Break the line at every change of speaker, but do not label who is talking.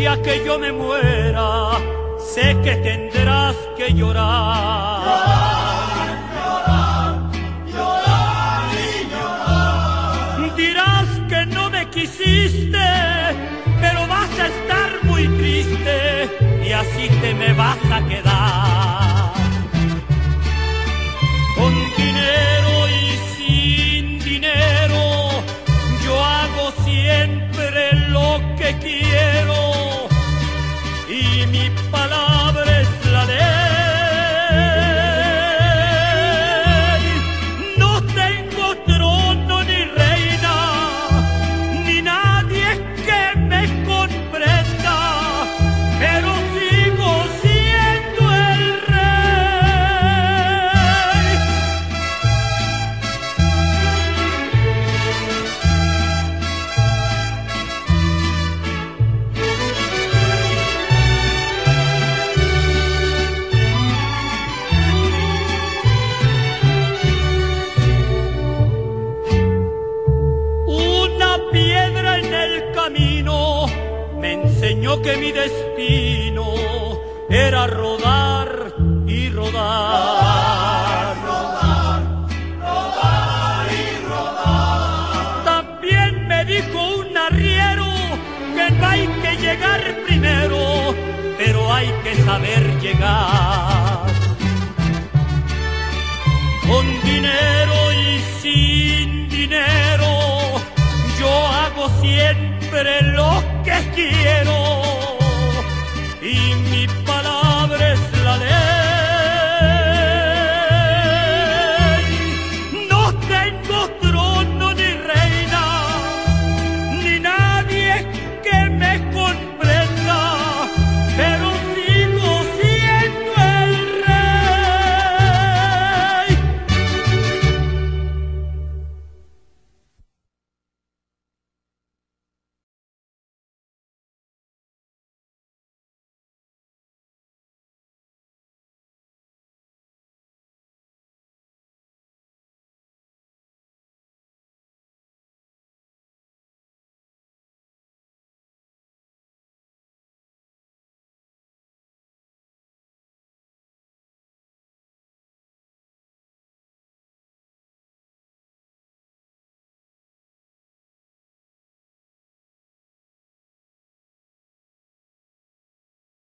día que yo me muera, sé que tendrás que llorar.
Llorar, llorar, llorar
y Dirás que no me quisiste, pero vas a estar muy triste y así te me vas a quedar. Con dinero y sin dinero, yo hago siempre lo que quiero mi que mi destino era rodar y rodar.
Rodar, rodar y rodar
También me dijo un arriero que no hay que llegar primero, pero hay que saber llegar. Con dinero y sin dinero, yo hago siempre lo que quiero